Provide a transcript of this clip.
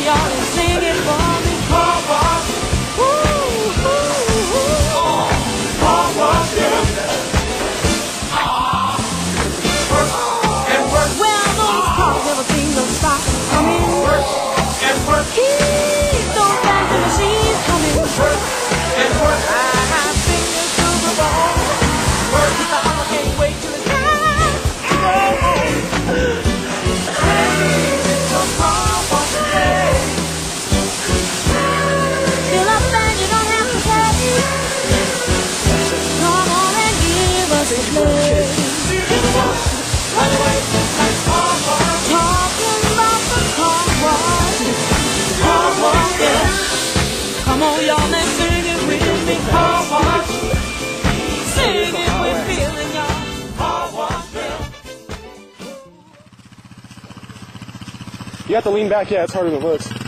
y'all, and sing it for You have to lean back. Yeah, it's harder than it looks.